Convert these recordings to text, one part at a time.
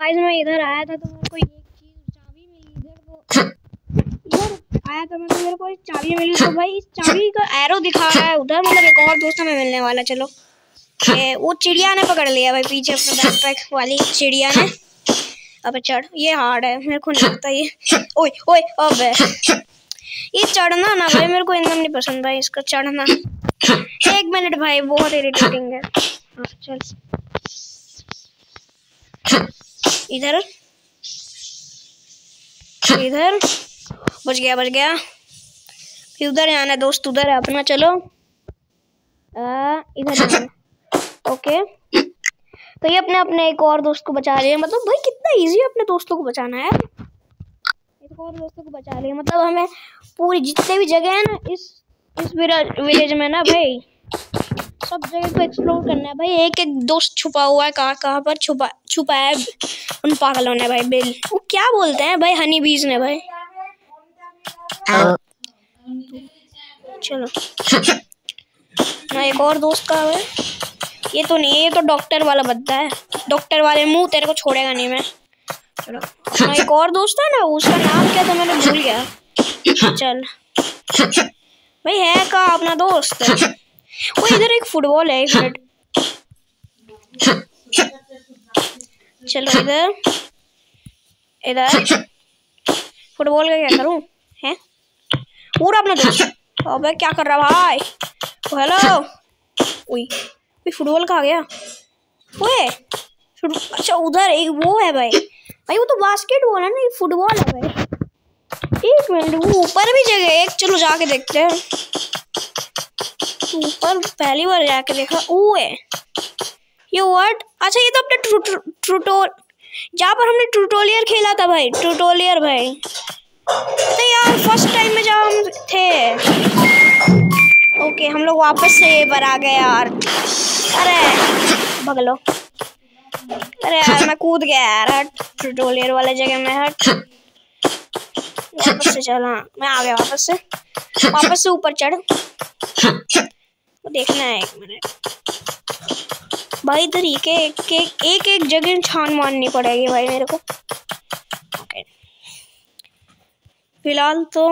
Guys मैं इधर आया था तो मेरे को एक चीज़ चाबी मिली इधर तो। इधर आया था मैं तो मेरे को एक चाबी मिली तो भाई इस चाबी का एरो दिखा रहा है उधर मतलब एक और दोस्त हमें मिलने वाला चलो। ए, वो चिड़िया ने पकड़ लिया भाई पीछे अपने बैकपैक वाली चिड़िया ने। अब चढ़ ये हार्ड है मेरे को नहीं लगता ये। ओए ओए अब ये चढ़ना ना भाई मेरे को एकदम नहीं पसंद भाई इसका चढ़ना। एक मिनट भाई बहुत इरिटेटिंग है। हाँ, चल। इधर। इधर। बच गया बच गया। फिर उधर जाना दोस्त उधर है अपना चलो। आ, इधर ओके। तो ये अपने अपने एक और दोस्त को बचा रहे हैं। मतलब भाई कितना इजी है अपने दोस्तों को बचाना है एक और दोस्तों को बचा रहे हैं। मतलब हमें पूरी जितने भी जगह है ना इस इस विलेज में ना भाई सब जगह को एक्सप्लोर करना है भाई। एक एक दोस्त छुपा हुआ है कहाँ कहाँ पर छुपा छुपा है। उन पागलों ने भाई बिल। वो क्या बोलते हैं भाई हनी बीज ने भाई? चलो। ना एक और दोस्त का है। ये तो नहीं है ये तो डॉक्टर वाला बद्दा है। डॉक्टर वाले मुँह तेरे को छोड़ेगा नहीं मैं। चलो। ना एक और दोस्त है ना उसका नाम क्या था मैंने भूल गया। चल। भाई है का अपना दोस्त? है वो इधर एक फुटबॉल है एक मिनट चलो इधर इधर फुटबॉल का क्या करूँ हैं पूरा अपना दोस्त अबे क्या कर रहा भाई हेलो ओए भाई फुटबॉल कहाँ गया ओए अच्छा उधर एक वो है भाई भाई वो तो बास्केटबॉल है ना ये फुटबॉल है भाई एक मिनट वो ऊपर भी जगह एक चलो जाके देखते हैं ऊपर पहली बार जाके देखा। ओ है ये वर्ड अच्छा ये तो अपने ट्रूटोल जहाँ पर हमने ट्रूटोलियर खेला था भाई, ट्रूटोलियर भाई। तो यार फ़र्स्ट टाइम में जब हम थे। ओके हम लोग वापस से पर आ गए यार। अरे भगलो अरे यार, मैं कूद गया यार, हट। ट्यूटोरियल वाले जगह में, हट। वापस से चला मैं आ गया वापस से। वापस से ऊपर चढ़। देखना है एक मिनट भाई इधर एक एक एक एक जगह छान मारनी पड़ेगी भाई मेरे को। फ़िलहाल तो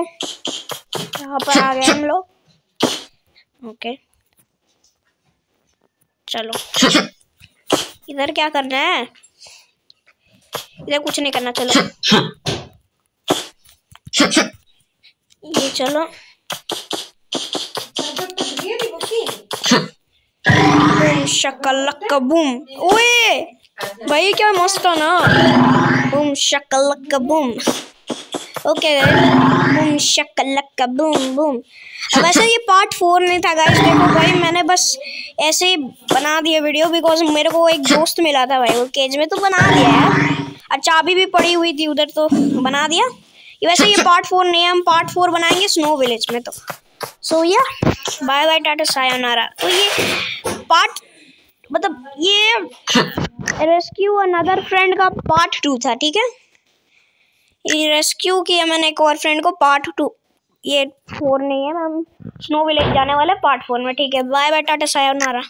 यहाँ पर आ गए हम लोग। ओके चलो। इधर क्या करना है? इधर कुछ नहीं करना, चलो। ये चलो। शक्लक बूम ओए, भाई क्या मस्त है ना? बूम शक्लक बूम ओके बूम शक्लक बूम। बूम वैसे ये पार्ट फोर नहीं था गाइस देखो भाई, मैंने बस ऐसे ही बना दिया वीडियो बिकॉज़ मेरे को एक दोस्त मिला था भाई, वो केज में तो बना दिया है। और चाबी भी पड़ी हुई थी उधर तो बना दिया। वैसे ये पार्ट फोर नहीं है, हम पार्ट फोर बनाएँगे स्नो विलेज में तो। सो या बाय बाय टाटा सायोनारा तो ये पार्ट मतलब ये रेस्क्यू अनदर फ्रेंड का पार्ट टू था, ठीक है? ये रेस्क्यू किया मैंने एक और फ्रेंड को पार्ट टू ये फोर नहीं है मैम स्नो विलेज जाने वाले पार्ट फोर में, ठीक है? Bye bye Tata sayonara